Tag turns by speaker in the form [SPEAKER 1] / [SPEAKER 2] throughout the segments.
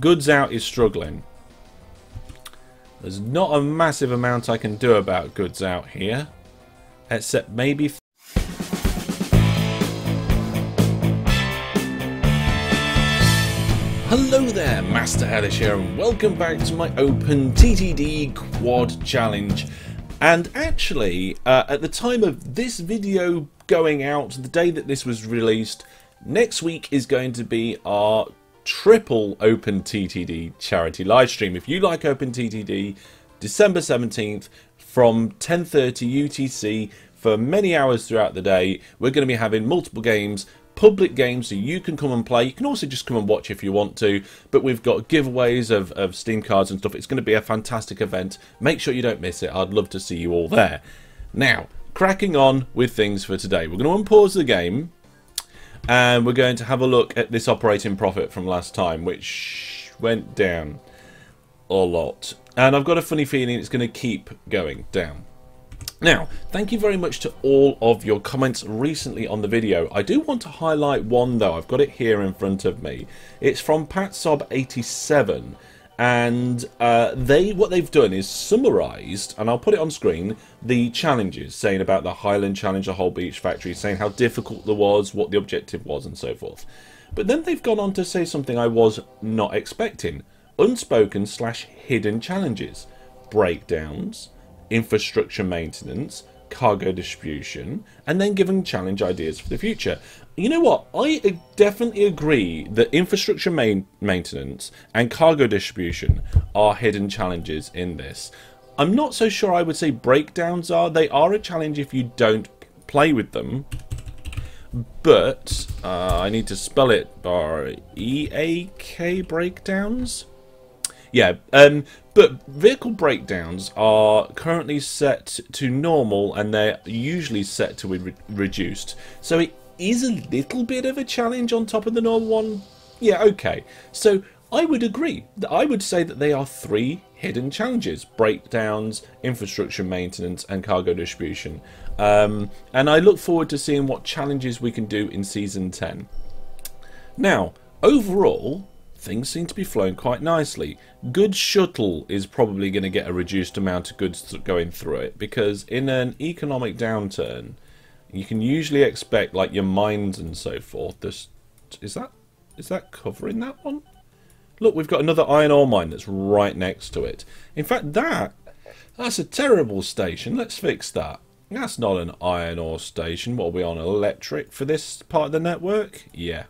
[SPEAKER 1] Goods out is struggling. There's not a massive amount I can do about goods out here. Except maybe... Hello there, Master Hellish here, and welcome back to my OpenTTD Quad Challenge. And actually, uh, at the time of this video going out, the day that this was released, next week is going to be our triple OpenTTD charity live stream. If you like OpenTTD, December 17th from 10.30 UTC for many hours throughout the day, we're going to be having multiple games public games so you can come and play. You can also just come and watch if you want to, but we've got giveaways of, of Steam cards and stuff. It's going to be a fantastic event. Make sure you don't miss it. I'd love to see you all there. Now, cracking on with things for today. We're going to unpause the game and we're going to have a look at this operating profit from last time, which went down a lot. And I've got a funny feeling it's going to keep going down. Now, thank you very much to all of your comments recently on the video. I do want to highlight one though, I've got it here in front of me. It's from PatSob87 and uh, they what they've done is summarized and I'll put it on screen the challenges saying about the Highland Challenge the Whole Beach Factory saying how difficult there was what the objective was and so forth. But then they've gone on to say something I was not expecting. Unspoken slash hidden challenges. Breakdowns infrastructure maintenance, cargo distribution, and then given challenge ideas for the future. You know what? I definitely agree that infrastructure main maintenance and cargo distribution are hidden challenges in this. I'm not so sure I would say breakdowns are. They are a challenge if you don't play with them. But uh, I need to spell it. E-A-K breakdowns? Yeah, um, but vehicle breakdowns are currently set to normal and they're usually set to re reduced. So it is a little bit of a challenge on top of the normal one. Yeah, okay. So I would agree. That I would say that they are three hidden challenges. Breakdowns, infrastructure maintenance and cargo distribution. Um, and I look forward to seeing what challenges we can do in Season 10. Now, overall, things seem to be flowing quite nicely. Goods shuttle is probably going to get a reduced amount of goods going through it because in an economic downturn, you can usually expect like your mines and so forth. This is that is that covering that one? Look, we've got another iron ore mine that's right next to it. In fact, that that's a terrible station. Let's fix that. That's not an iron ore station. What are we on? Electric for this part of the network? Yeah,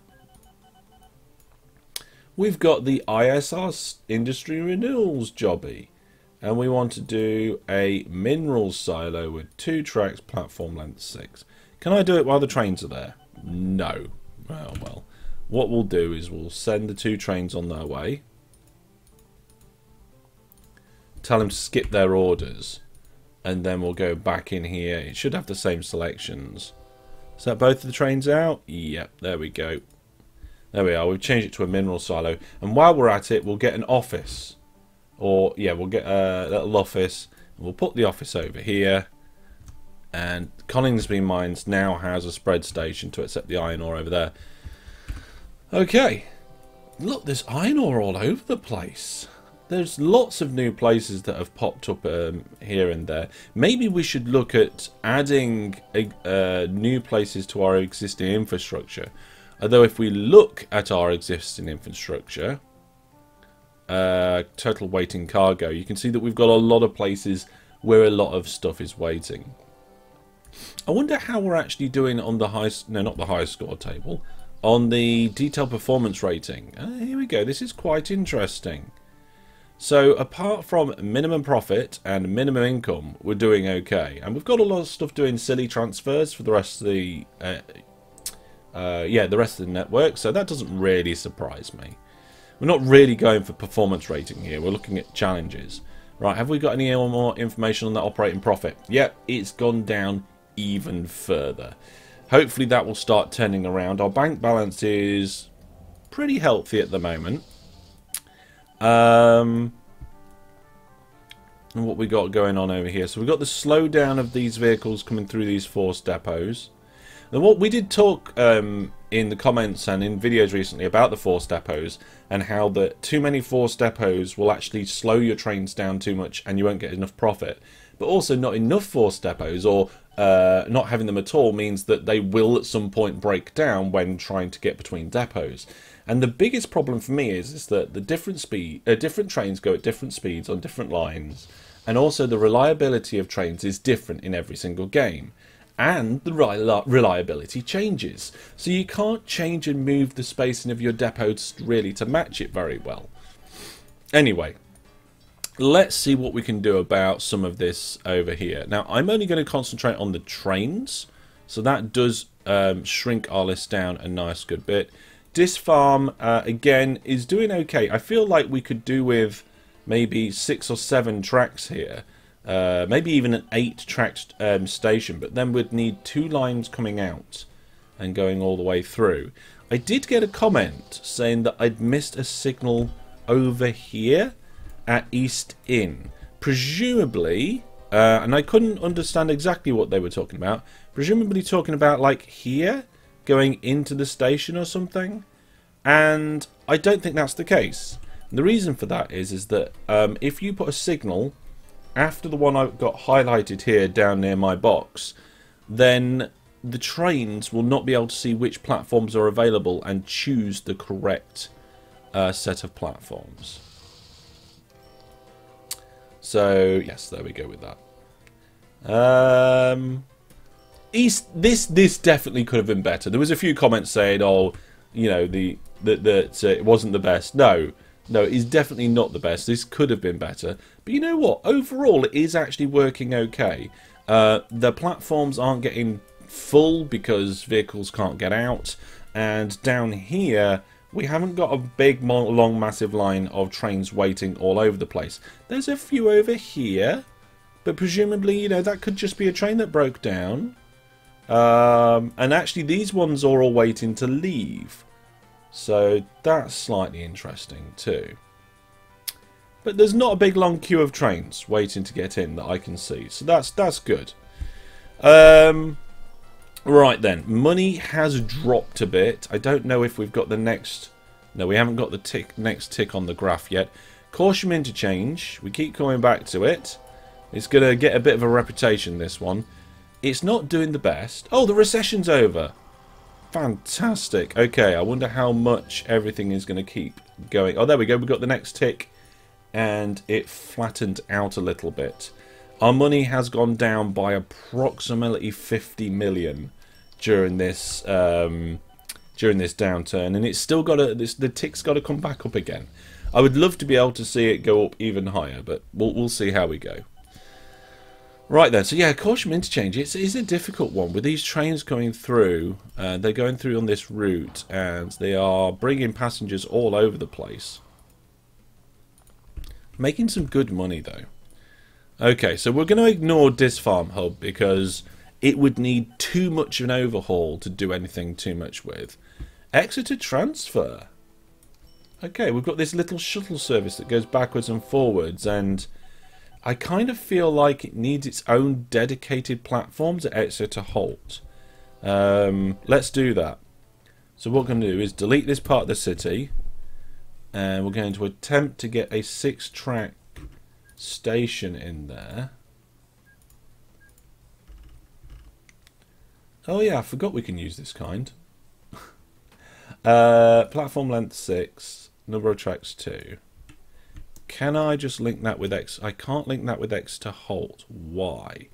[SPEAKER 1] we've got the ISR Industry Renewals jobby. And we want to do a mineral silo with two tracks, platform length 6. Can I do it while the trains are there? No. Well, well. What we'll do is we'll send the two trains on their way. Tell them to skip their orders. And then we'll go back in here. It should have the same selections. Is that both of the trains out? Yep, there we go. There we are. We've changed it to a mineral silo. And while we're at it, we'll get an office. Or, yeah, we'll get a little office. We'll put the office over here. And Coningsby Mines now has a spread station to accept the iron ore over there. Okay. Look, there's iron ore all over the place. There's lots of new places that have popped up um, here and there. Maybe we should look at adding uh, new places to our existing infrastructure. Although if we look at our existing infrastructure, uh, total waiting cargo, you can see that we've got a lot of places where a lot of stuff is waiting. I wonder how we're actually doing on the high, no not the high score table, on the detailed performance rating. Uh, here we go, this is quite interesting. So apart from minimum profit and minimum income, we're doing okay. And we've got a lot of stuff doing silly transfers for the rest of the uh, uh, yeah, the rest of the network, so that doesn't really surprise me. We're not really going for performance rating here, we're looking at challenges. Right, have we got any more information on that operating profit? Yep, it's gone down even further. Hopefully that will start turning around. Our bank balance is pretty healthy at the moment. Um, and what we got going on over here. So we've got the slowdown of these vehicles coming through these force depots. And what we did talk um, in the comments and in videos recently about the force depots and how that too many force depots will actually slow your trains down too much and you won't get enough profit. But also not enough force depots or uh, not having them at all means that they will at some point break down when trying to get between depots. And the biggest problem for me is, is that the different speed, uh, different trains go at different speeds on different lines, and also the reliability of trains is different in every single game and the reliability changes. So you can't change and move the spacing of your depots really to match it very well. Anyway, let's see what we can do about some of this over here. Now, I'm only going to concentrate on the trains, so that does um, shrink our list down a nice good bit. Diss Farm, uh, again, is doing okay. I feel like we could do with maybe six or seven tracks here. Uh, maybe even an eight tracked um, station, but then we'd need two lines coming out and going all the way through. I did get a comment saying that I'd missed a signal over here at East Inn. Presumably, uh, and I couldn't understand exactly what they were talking about, presumably talking about like here, going into the station or something. And I don't think that's the case. And the reason for that is, is that um, if you put a signal after the one I've got highlighted here down near my box, then the trains will not be able to see which platforms are available and choose the correct uh, set of platforms. So, yes, there we go with that. Um, East, this this definitely could have been better. There was a few comments saying, "Oh, you know, the that that uh, it wasn't the best." No, no, it is definitely not the best. This could have been better. But you know what? Overall, it is actually working okay. Uh, the platforms aren't getting full because vehicles can't get out. And down here, we haven't got a big, long, massive line of trains waiting all over the place. There's a few over here. But presumably, you know, that could just be a train that broke down. Um, and actually, these ones are all waiting to leave. So that's slightly interesting too. But there's not a big long queue of trains waiting to get in that I can see. So that's that's good. Um, right then, money has dropped a bit. I don't know if we've got the next... No, we haven't got the tick next tick on the graph yet. Corsham interchange. We keep coming back to it. It's going to get a bit of a reputation, this one. It's not doing the best. Oh, the recession's over. Fantastic. Okay, I wonder how much everything is going to keep going. Oh, there we go. We've got the next tick. And it flattened out a little bit. Our money has gone down by approximately 50 million during this um, during this downturn. And it's still got. This, the tick's got to come back up again. I would love to be able to see it go up even higher. But we'll, we'll see how we go. Right then, so yeah, Corsham Interchange, it's, it's a difficult one. With these trains going through, uh, they're going through on this route, and they are bringing passengers all over the place. Making some good money, though. Okay, so we're going to ignore Diss Farm Hub, because it would need too much of an overhaul to do anything too much with. Exeter Transfer. Okay, we've got this little shuttle service that goes backwards and forwards, and I kind of feel like it needs its own dedicated platforms at Exeter Holt. Um, let's do that. So what we're going to do is delete this part of the city. And we're going to attempt to get a six-track station in there. Oh yeah, I forgot we can use this kind. uh, platform length 6, number of tracks 2. Can I just link that with X? I can't link that with X to Holt. Why?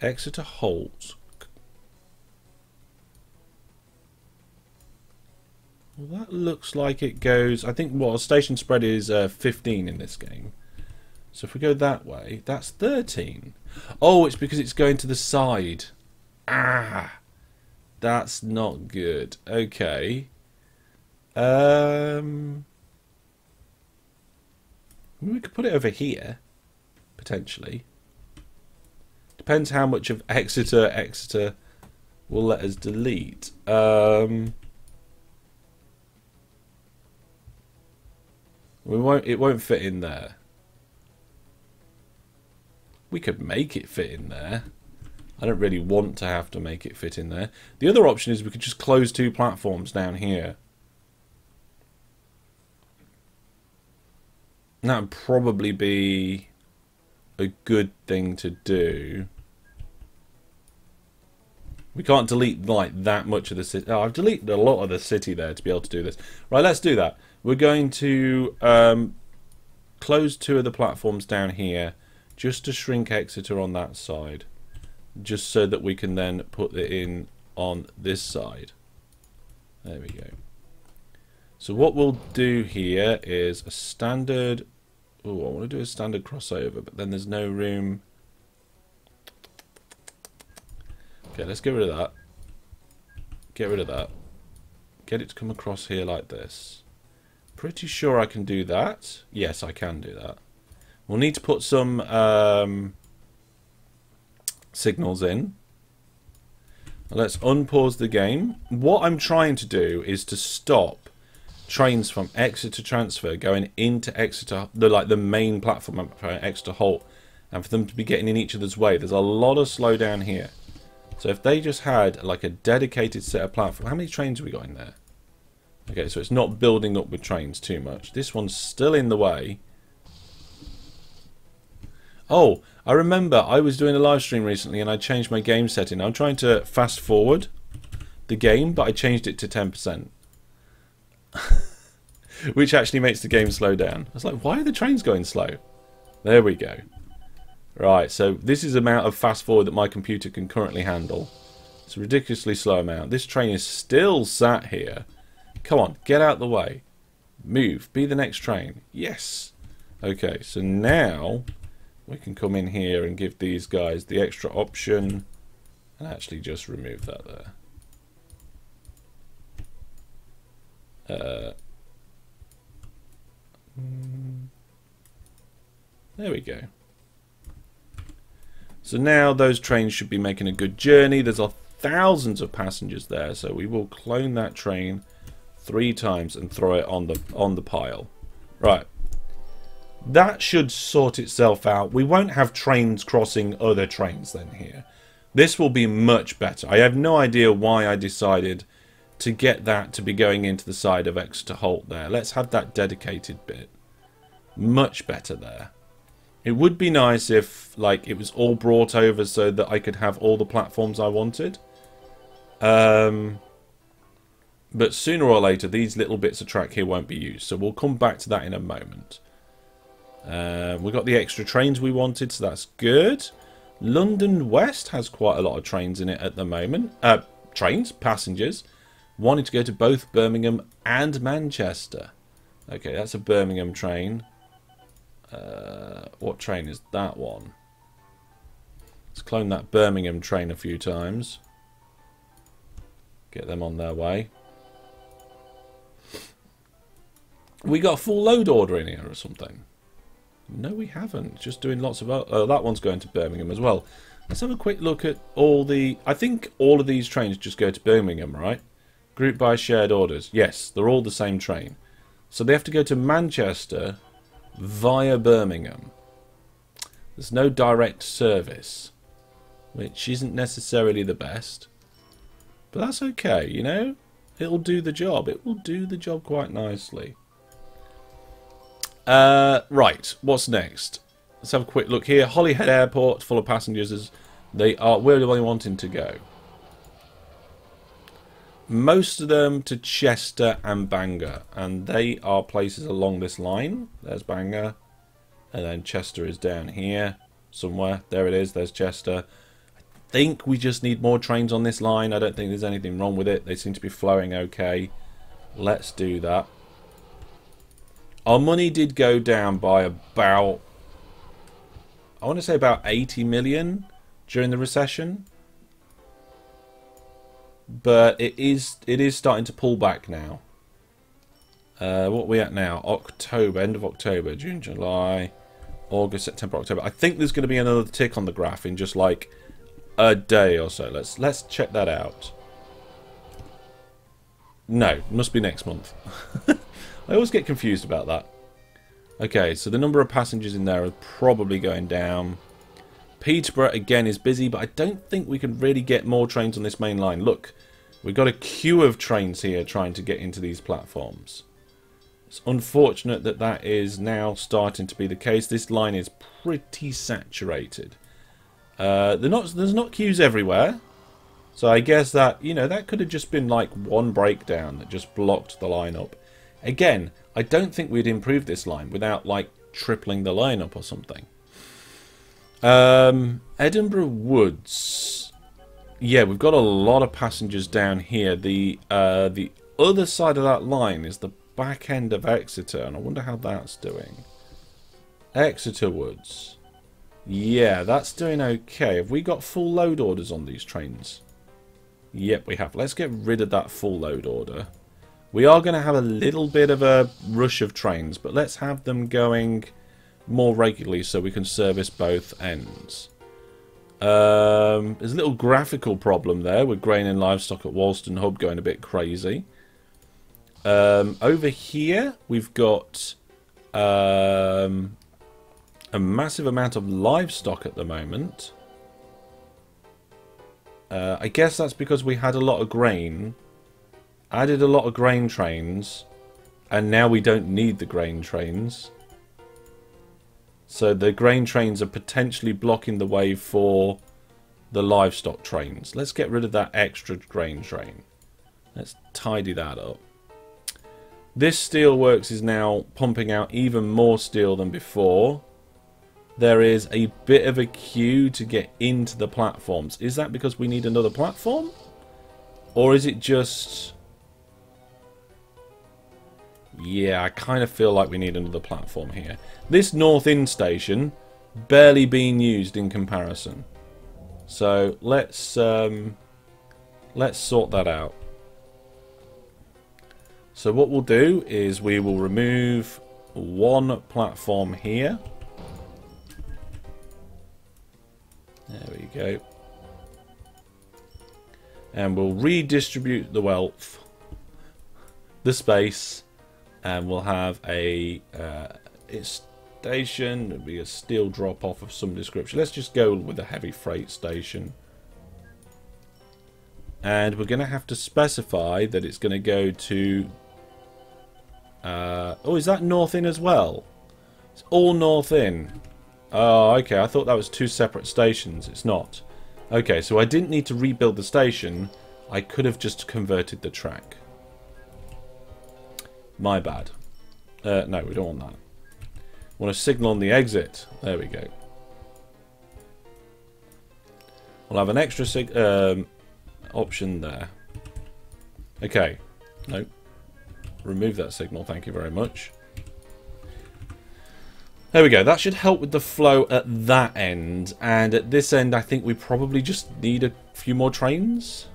[SPEAKER 1] Exeter Holt. Well, that looks like it goes... I think, well, station spread is uh, 15 in this game. So if we go that way, that's 13. Oh, it's because it's going to the side. Ah! That's not good. Okay. Um... We could put it over here, potentially. Depends how much of Exeter Exeter will let us delete. Um, we won't. It won't fit in there. We could make it fit in there. I don't really want to have to make it fit in there. The other option is we could just close two platforms down here. That would probably be a good thing to do. We can't delete like that much of the city. Oh, I've deleted a lot of the city there to be able to do this. Right, let's do that. We're going to um, close two of the platforms down here just to shrink Exeter on that side. Just so that we can then put it in on this side. There we go. So what we'll do here is a standard... Oh, I want to do a standard crossover, but then there's no room Okay, let's get rid of that. Get rid of that. Get it to come across here like this. Pretty sure I can do that. Yes, I can do that. We'll need to put some um, signals in. Let's unpause the game. What I'm trying to do is to stop trains from Exeter to transfer going into Exeter, the like the main platform, Exeter Halt, and for them to be getting in each other's way. There's a lot of slowdown here. So if they just had like a dedicated set of platforms, how many trains have we got in there? Okay, so it's not building up with trains too much. This one's still in the way. Oh, I remember I was doing a live stream recently and I changed my game setting. I'm trying to fast forward the game, but I changed it to 10%. Which actually makes the game slow down. I was like, why are the trains going slow? There we go. Right, so this is the amount of fast forward that my computer can currently handle. It's a ridiculously slow amount. This train is still sat here. Come on, get out the way. Move. Be the next train. Yes. Okay, so now we can come in here and give these guys the extra option and actually just remove that there. Uh, there we go. So now those trains should be making a good journey. There's a thousands of passengers there, so we will clone that train three times and throw it on the on the pile. Right. That should sort itself out. We won't have trains crossing other trains then here. This will be much better. I have no idea why I decided to get that to be going into the side of Exeter Halt there. Let's have that dedicated bit. Much better there. It would be nice if like it was all brought over so that I could have all the platforms I wanted. Um, but sooner or later, these little bits of track here won't be used. So we'll come back to that in a moment. Uh, we got the extra trains we wanted, so that's good. London West has quite a lot of trains in it at the moment. Uh, trains, passengers. Wanting to go to both Birmingham and Manchester. Okay, that's a Birmingham train. Uh, what train is that one? Let's clone that Birmingham train a few times. Get them on their way. We got a full load order in here or something. No, we haven't. Just doing lots of... Oh, that one's going to Birmingham as well. Let's have a quick look at all the... I think all of these trains just go to Birmingham, right? Grouped by shared orders. Yes, they're all the same train. So they have to go to Manchester via Birmingham. There's no direct service, which isn't necessarily the best. But that's okay, you know? It'll do the job. It will do the job quite nicely. Uh, right, what's next? Let's have a quick look here. Holyhead Airport, full of passengers. As they are, they wanting to go? most of them to Chester and Bangor, and they are places along this line. There's Bangor, and then Chester is down here somewhere. There it is, there's Chester. I think we just need more trains on this line. I don't think there's anything wrong with it. They seem to be flowing okay. Let's do that. Our money did go down by about, I want to say about 80 million during the recession but it is it is starting to pull back now. Uh, what are we at now? October, end of October, June, July, August, September, October. I think there's going to be another tick on the graph in just like a day or so. Let's let's check that out. No, must be next month. I always get confused about that. Okay, so the number of passengers in there are probably going down. Peterborough, again, is busy, but I don't think we can really get more trains on this main line. Look, we've got a queue of trains here trying to get into these platforms. It's unfortunate that that is now starting to be the case. This line is pretty saturated. Uh, not, there's not queues everywhere. So I guess that, you know, that could have just been like one breakdown that just blocked the line up. Again, I don't think we'd improve this line without like tripling the lineup or something. Um, Edinburgh Woods. Yeah, we've got a lot of passengers down here. The uh, the other side of that line is the back end of Exeter, and I wonder how that's doing. Exeter Woods. Yeah, that's doing okay. Have we got full load orders on these trains? Yep, we have. Let's get rid of that full load order. We are going to have a little bit of a rush of trains, but let's have them going more regularly so we can service both ends. Um, there's a little graphical problem there with grain and livestock at Walston Hub going a bit crazy. Um, over here, we've got um, a massive amount of livestock at the moment. Uh, I guess that's because we had a lot of grain, added a lot of grain trains, and now we don't need the grain trains. So the grain trains are potentially blocking the way for the livestock trains. Let's get rid of that extra grain train. Let's tidy that up. This steelworks is now pumping out even more steel than before there is a bit of a queue to get into the platforms. Is that because we need another platform? Or is it just... Yeah, I kind of feel like we need another platform here. This North Inn station, barely being used in comparison. So let's um, let's sort that out. So what we'll do is we will remove one platform here. There we go. And we'll redistribute the wealth, the space, and we'll have a uh, station. It'll be a steel drop off of some description. Let's just go with a heavy freight station. And we're going to have to specify that it's going to go to... Uh, oh, is that North in as well? It's all North in. Oh, okay. I thought that was two separate stations. It's not. Okay, so I didn't need to rebuild the station. I could have just converted the track. My bad. Uh, no, we don't want that. want a signal on the exit. There we go. We'll have an extra sig um, option there. Okay. No. Remove that signal, thank you very much. There we go. That should help with the flow at that end. And at this end, I think we probably just need a few more trains.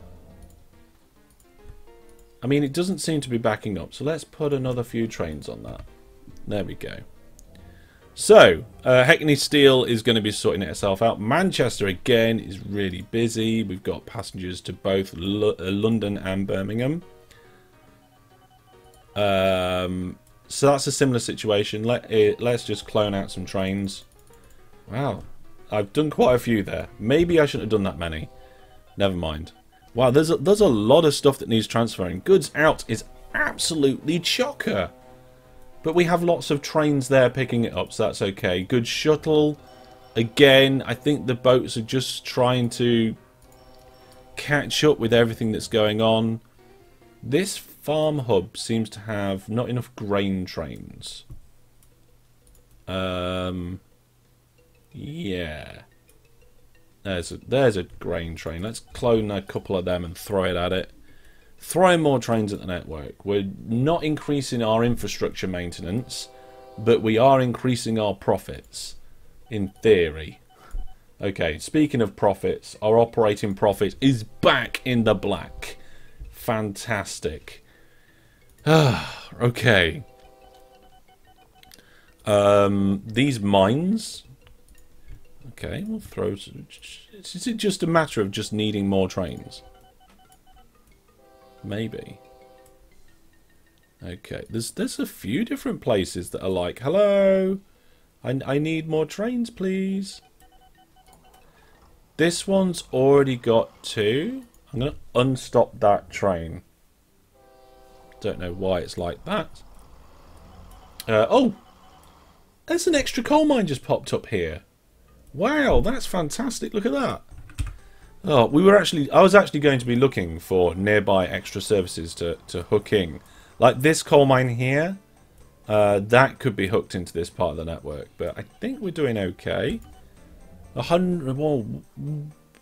[SPEAKER 1] I mean, it doesn't seem to be backing up. So let's put another few trains on that. There we go. So, uh, Steel is going to be sorting it itself out. Manchester, again, is really busy. We've got passengers to both L uh, London and Birmingham. Um, so that's a similar situation. Let it, let's just clone out some trains. Wow, I've done quite a few there. Maybe I shouldn't have done that many. Never mind. Wow, there's a, there's a lot of stuff that needs transferring. Goods out is absolutely chocker. But we have lots of trains there picking it up, so that's okay. Good shuttle. Again, I think the boats are just trying to catch up with everything that's going on. This farm hub seems to have not enough grain trains. Um, yeah. There's a, there's a grain train. Let's clone a couple of them and throw it at it. Throwing more trains at the network. We're not increasing our infrastructure maintenance, but we are increasing our profits. In theory. Okay, speaking of profits, our operating profit is back in the black. Fantastic. okay. Um, these mines. Okay, we'll throw. Is it just a matter of just needing more trains? Maybe. Okay, there's there's a few different places that are like, hello, I I need more trains, please. this one's already got two. I'm going to unstop that train. Don't know why it's like that. Uh, oh! There's an extra coal mine just popped up here. Wow, that's fantastic. Look at that. Oh, we were actually... I was actually going to be looking for nearby extra services to, to hook in. Like this coal mine here. Uh, that could be hooked into this part of the network. But I think we're doing okay. 100... Well,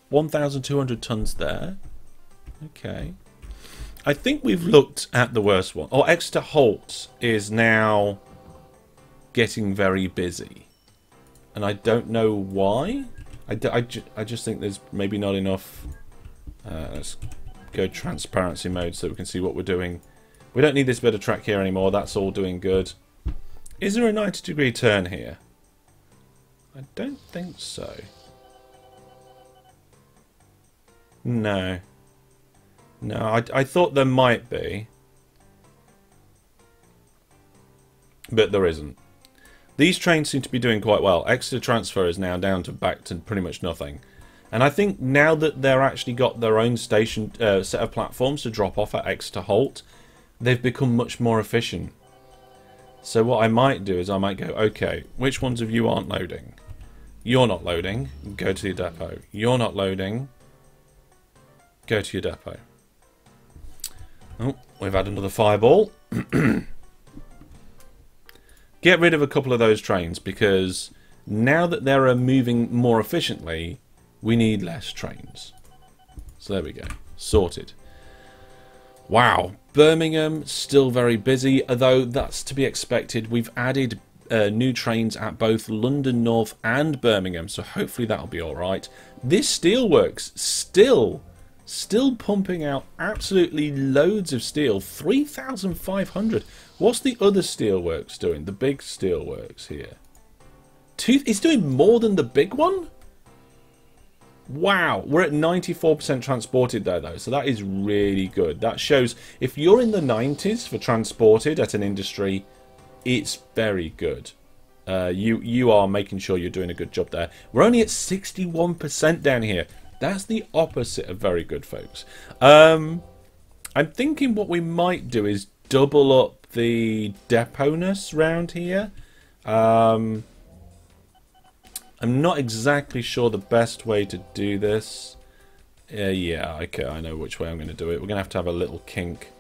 [SPEAKER 1] 1,200 tons there. Okay. I think we've looked at the worst one. Oh, Exeter Holt is now getting very busy. And I don't know why. I, I, ju I just think there's maybe not enough... Uh, let's go transparency mode so we can see what we're doing. We don't need this bit of track here anymore. That's all doing good. Is there a 90 degree turn here? I don't think so. No. No, I, I thought there might be. But there isn't. These trains seem to be doing quite well. Exeter transfer is now down to back to pretty much nothing. And I think now that they're actually got their own station uh, set of platforms to drop off at Exeter Holt, they've become much more efficient. So what I might do is I might go, okay, which ones of you aren't loading? You're not loading, go to your depot. You're not loading, go to your depot. Oh, we've had another fireball. Get rid of a couple of those trains because now that they're moving more efficiently, we need less trains. So there we go. Sorted. Wow. Birmingham, still very busy, although that's to be expected. We've added uh, new trains at both London North and Birmingham, so hopefully that'll be alright. This steelworks still Still pumping out absolutely loads of steel. 3,500. What's the other steelworks doing? The big steelworks here. Two, it's doing more than the big one? Wow, we're at 94% transported there though, so that is really good. That shows if you're in the 90s for transported at an industry, it's very good. Uh, you you are making sure you're doing a good job there. We're only at 61% down here. That's the opposite of very good, folks. Um, I'm thinking what we might do is double up the deponess round here. Um, I'm not exactly sure the best way to do this. Uh, yeah, okay, I know which way I'm going to do it. We're going to have to have a little kink.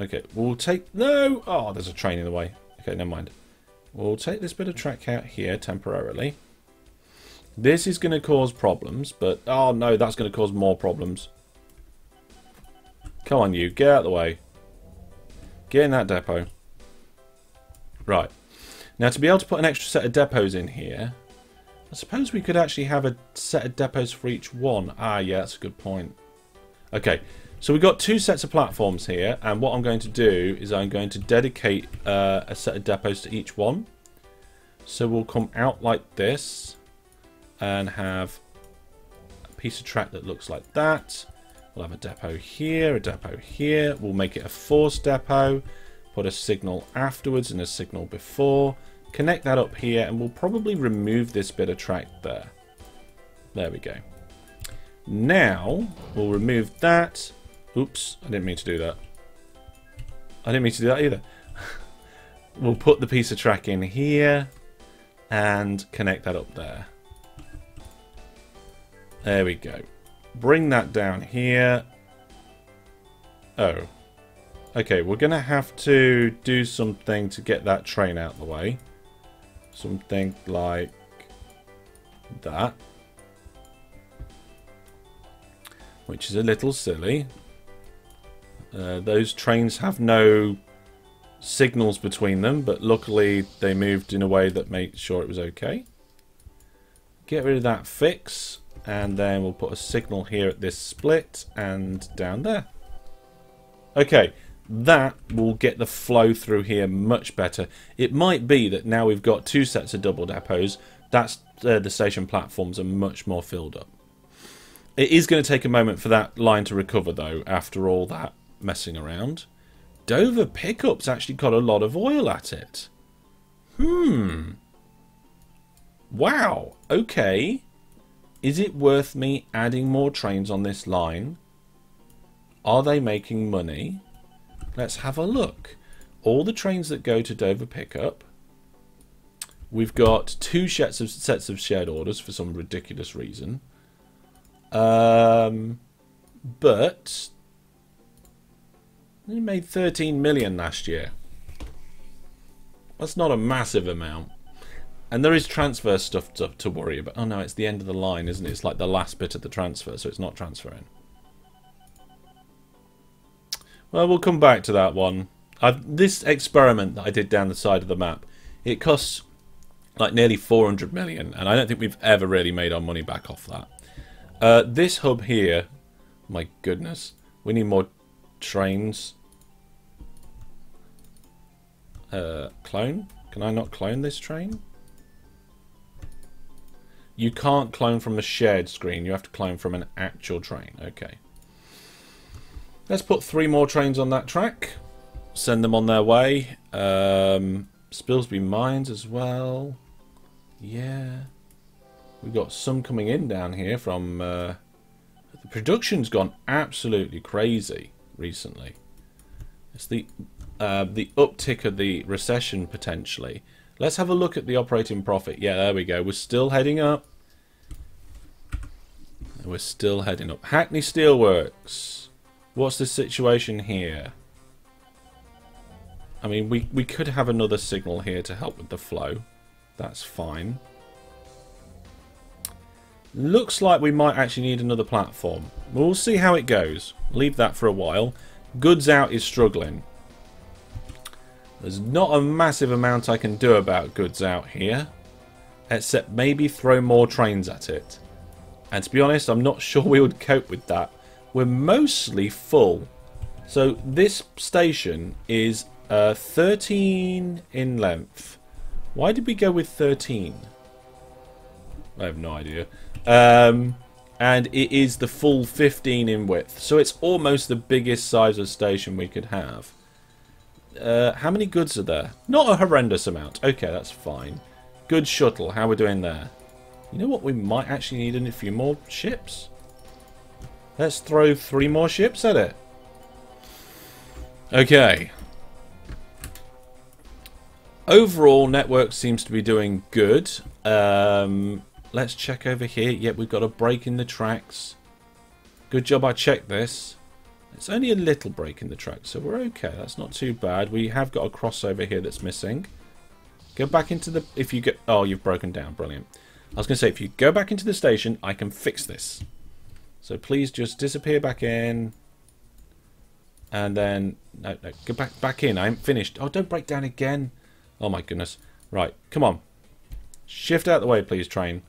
[SPEAKER 1] Okay, we'll take... No! Oh, there's a train in the way. Okay, never mind. We'll take this bit of track out here temporarily. This is going to cause problems, but... Oh, no, that's going to cause more problems. Come on, you. Get out of the way. Get in that depot. Right. Now, to be able to put an extra set of depots in here, I suppose we could actually have a set of depots for each one. Ah, yeah, that's a good point. Okay, so we've got two sets of platforms here, and what I'm going to do is I'm going to dedicate uh, a set of depots to each one. So we'll come out like this and have a piece of track that looks like that. We'll have a depot here, a depot here. We'll make it a force depot. Put a signal afterwards and a signal before. Connect that up here and we'll probably remove this bit of track there. There we go. Now, we'll remove that. Oops, I didn't mean to do that. I didn't mean to do that either. we'll put the piece of track in here and connect that up there. There we go. Bring that down here. Oh. Okay, we're going to have to do something to get that train out of the way. Something like that. Which is a little silly. Uh, those trains have no signals between them, but luckily they moved in a way that made sure it was okay. Get rid of that fix and then we'll put a signal here at this split and down there. Okay, that will get the flow through here much better. It might be that now we've got two sets of double depots, that's uh, the station platforms are much more filled up. It is going to take a moment for that line to recover though after all that messing around. Dover Pickup's actually got a lot of oil at it. Hmm. Wow. Okay Is it worth me adding more trains on this line? Are they making money? Let's have a look. All the trains that go to Dover pickup. We've got two sets of, sets of shared orders for some ridiculous reason. Um, but they made 13 million last year. That's not a massive amount. And there is transfer stuff to, to worry about. Oh no, it's the end of the line, isn't it? It's like the last bit of the transfer, so it's not transferring. Well, we'll come back to that one. I've, this experiment that I did down the side of the map, it costs like nearly 400 million, and I don't think we've ever really made our money back off that. Uh, this hub here, my goodness, we need more trains. Uh, clone? Can I not clone this train? You can't clone from a shared screen. You have to clone from an actual train. Okay. Let's put three more trains on that track. Send them on their way. Um, Spilsby Mines as well. Yeah. We've got some coming in down here from... Uh, the production's gone absolutely crazy recently. It's the uh, the uptick of the recession potentially. Let's have a look at the operating profit. Yeah, there we go. We're still heading up. We're still heading up. Hackney Steelworks. What's the situation here? I mean, we, we could have another signal here to help with the flow. That's fine. Looks like we might actually need another platform. We'll see how it goes. Leave that for a while. Goods out is struggling. There's not a massive amount I can do about goods out here, except maybe throw more trains at it. And to be honest, I'm not sure we would cope with that. We're mostly full. So this station is uh, 13 in length. Why did we go with 13? I have no idea. Um, and it is the full 15 in width. So it's almost the biggest size of station we could have. Uh, how many goods are there? Not a horrendous amount. Okay, that's fine. Good shuttle. How are we doing there? You know what? We might actually need a few more ships. Let's throw three more ships at it. Okay. Overall, network seems to be doing good. Um, let's check over here. Yep, we've got a break in the tracks. Good job I checked this. It's only a little break in the track, so we're okay. That's not too bad. We have got a crossover here that's missing. Go back into the... If you get... Oh, you've broken down. Brilliant. I was going to say, if you go back into the station, I can fix this. So please just disappear back in. And then... No, no. Go back, back in. I am finished. Oh, don't break down again. Oh, my goodness. Right. Come on. Shift out the way, please, train.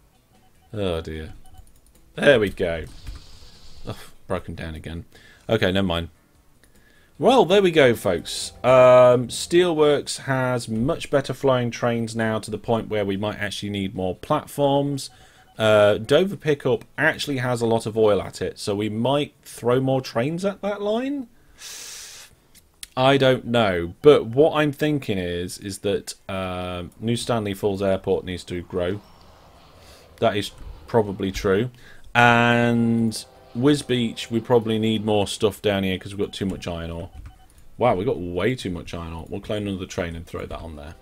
[SPEAKER 1] Oh, dear. There we go. Oh, broken down again. Okay, never mind. Well, there we go, folks. Um, Steelworks has much better flying trains now to the point where we might actually need more platforms. Uh, Dover Pickup actually has a lot of oil at it, so we might throw more trains at that line? I don't know, but what I'm thinking is is that uh, New Stanley Falls Airport needs to grow. That is probably true. And Wisbech, we probably need more stuff down here because we've got too much iron ore. Wow, we've got way too much iron ore. We'll clone another train and throw that on there.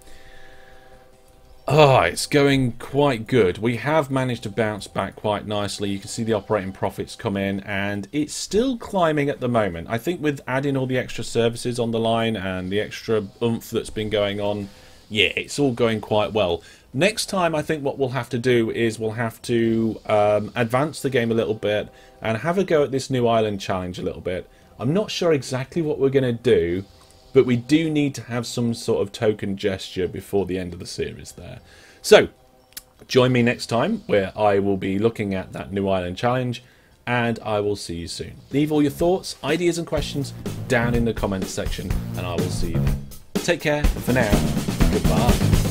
[SPEAKER 1] Oh, it's going quite good. We have managed to bounce back quite nicely. You can see the operating profits come in and it's still climbing at the moment. I think with adding all the extra services on the line and the extra oomph that's been going on, yeah, it's all going quite well. Next time, I think what we'll have to do is we'll have to um, advance the game a little bit and have a go at this new island challenge a little bit. I'm not sure exactly what we're going to do, but we do need to have some sort of token gesture before the end of the series there. So, join me next time where I will be looking at that new island challenge and I will see you soon. Leave all your thoughts, ideas and questions down in the comments section and I will see you then. Take care for now. Goodbye.